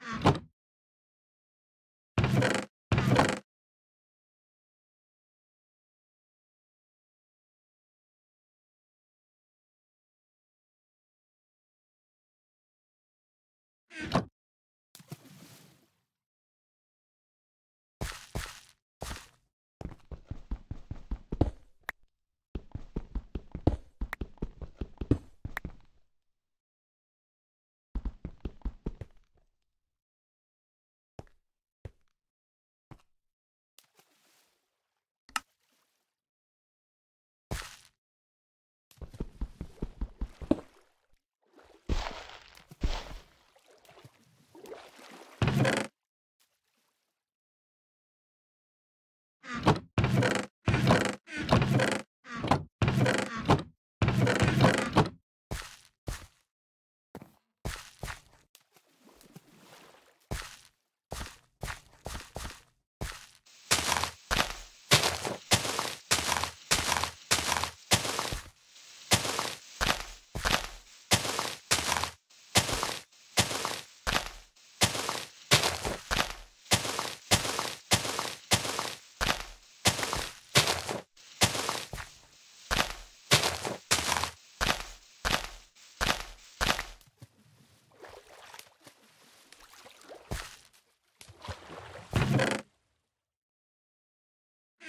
you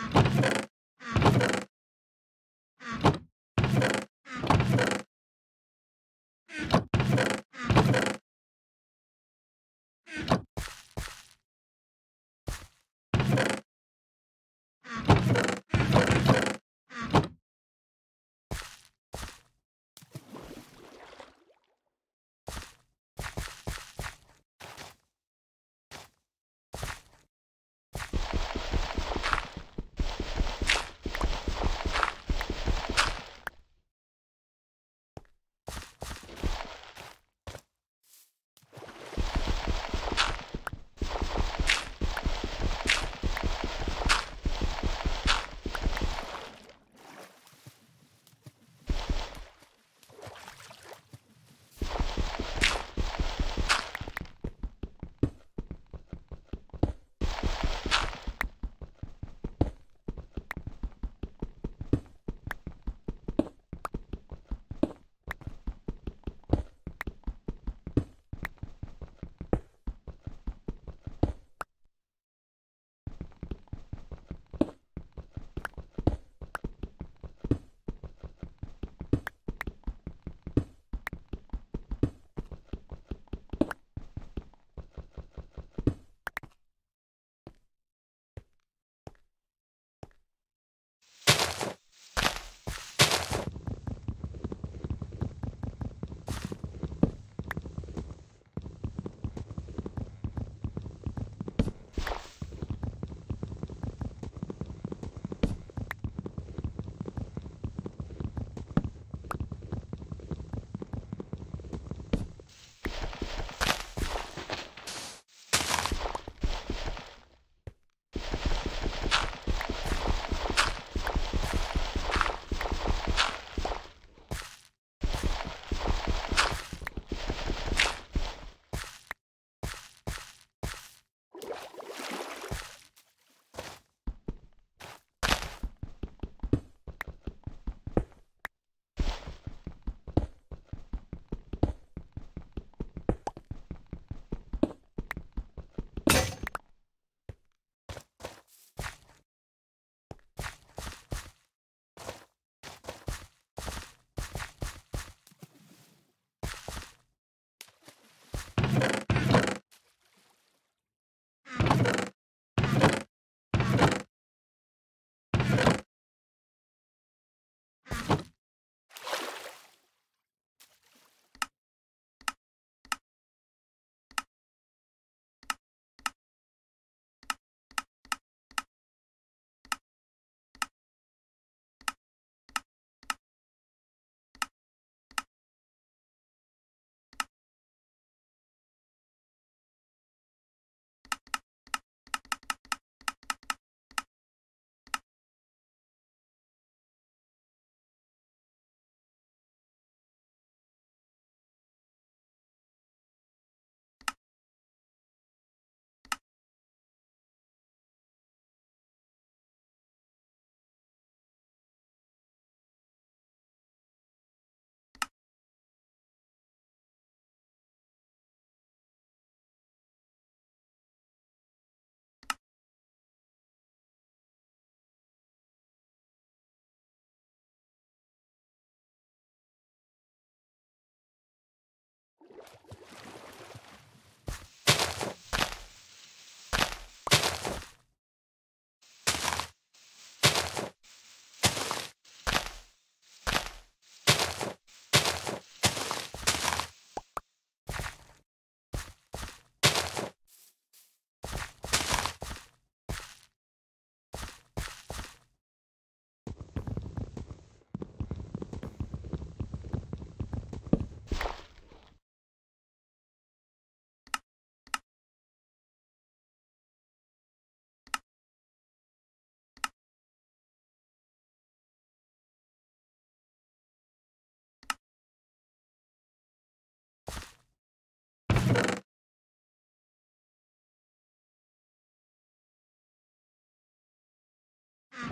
Ah. you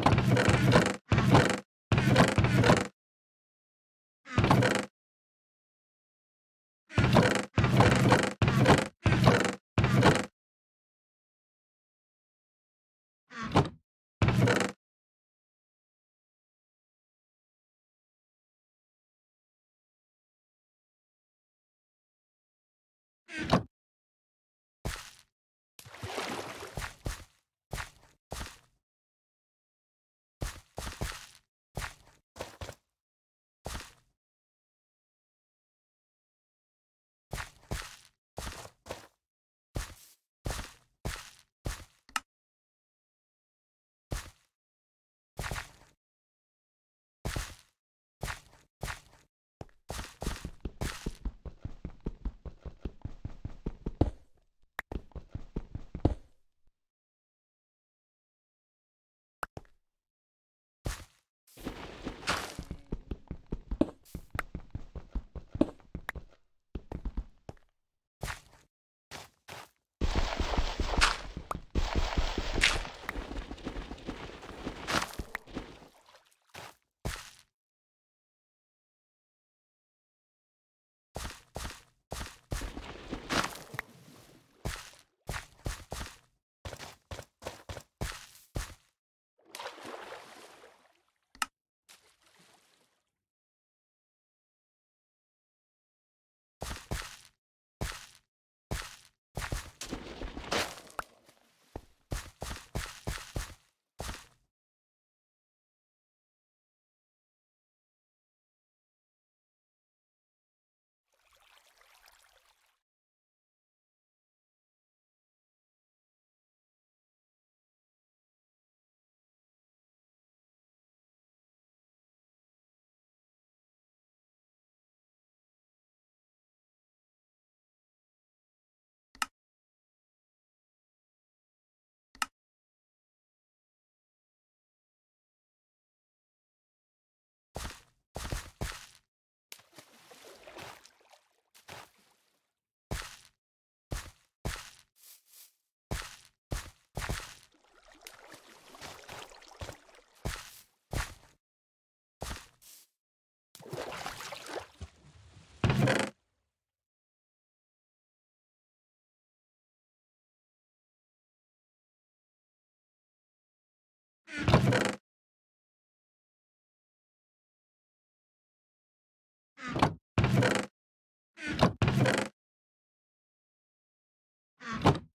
Ah.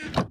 you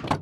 Ah.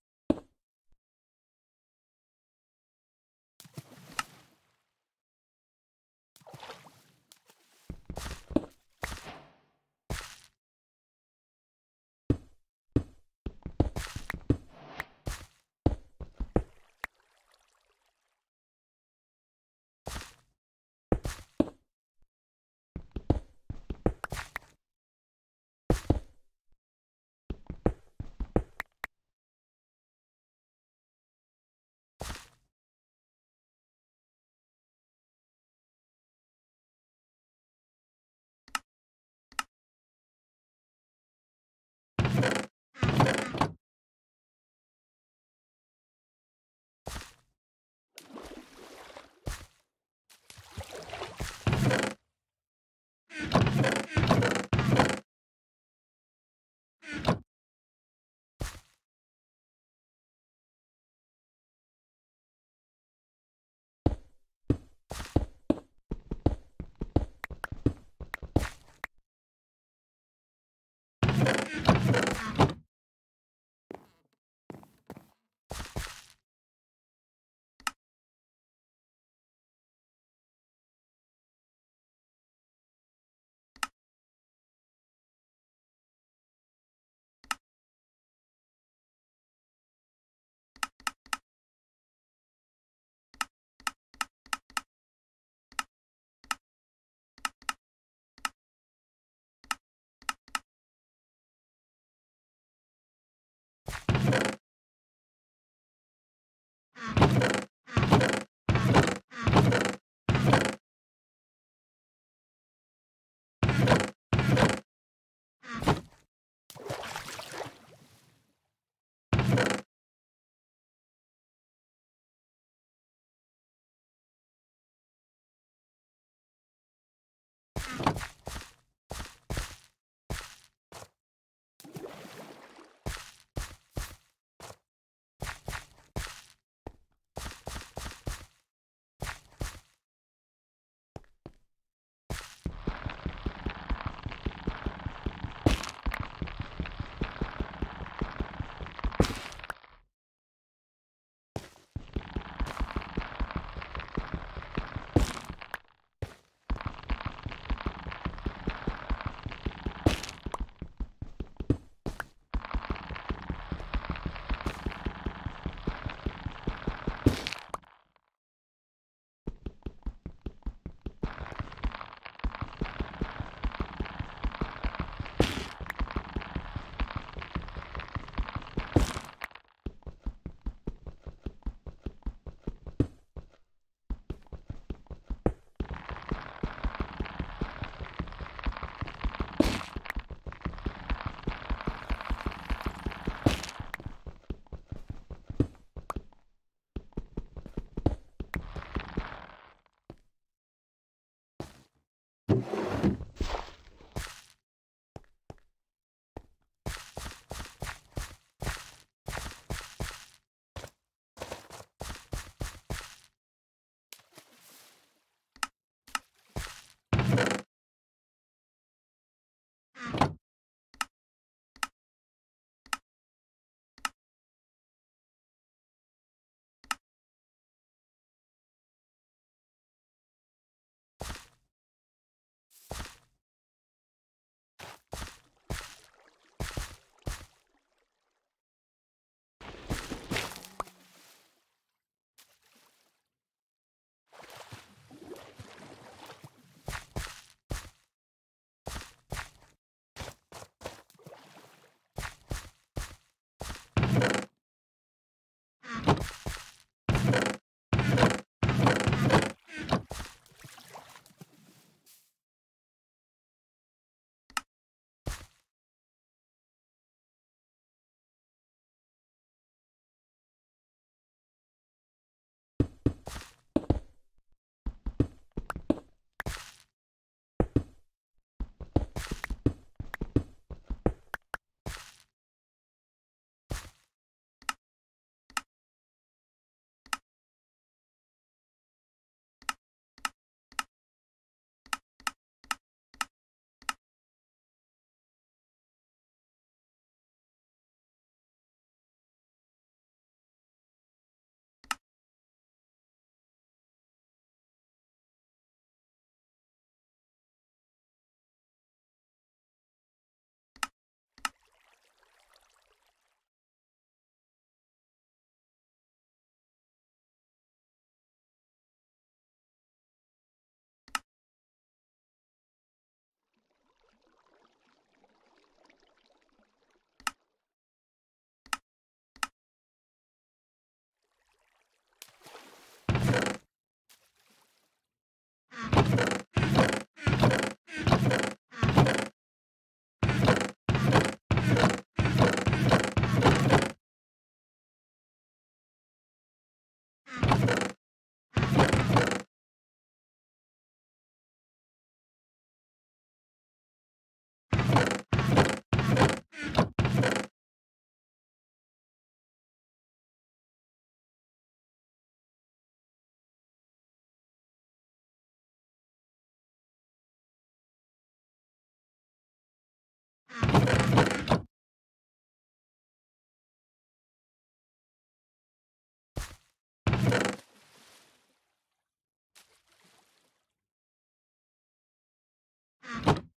Ah.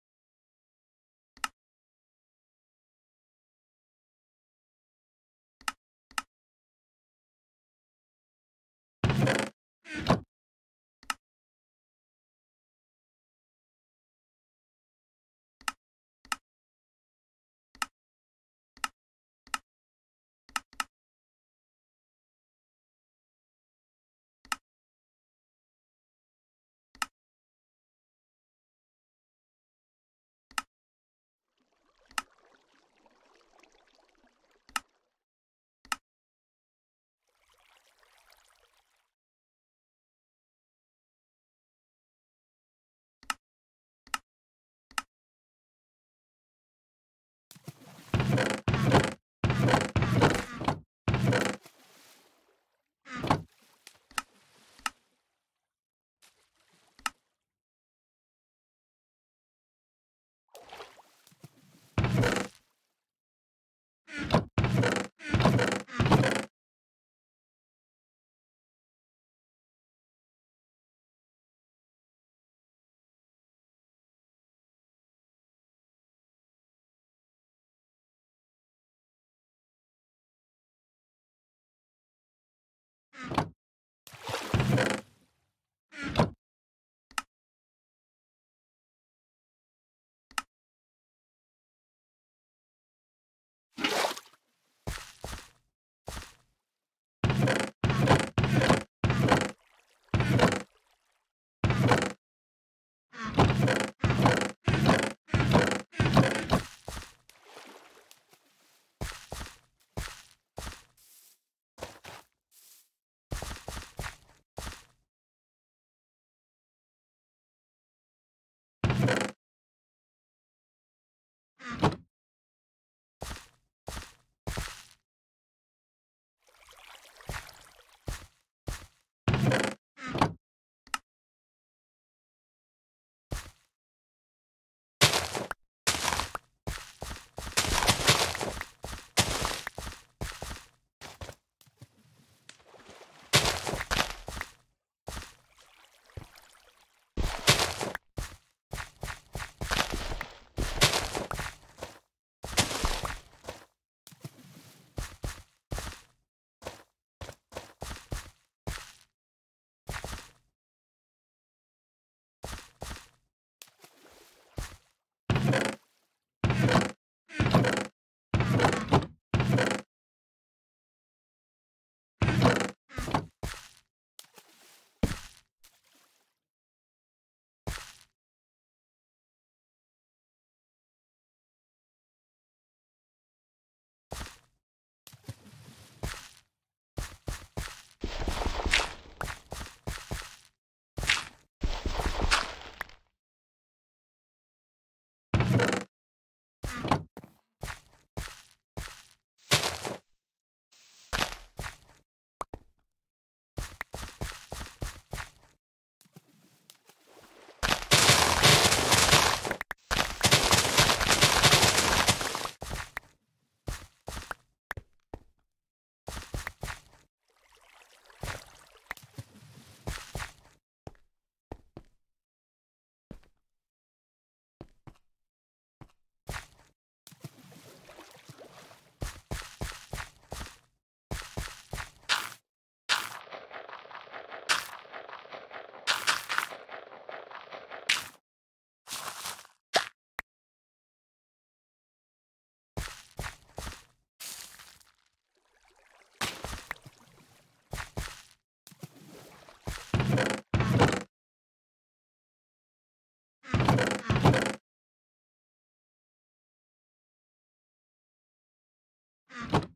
Ah.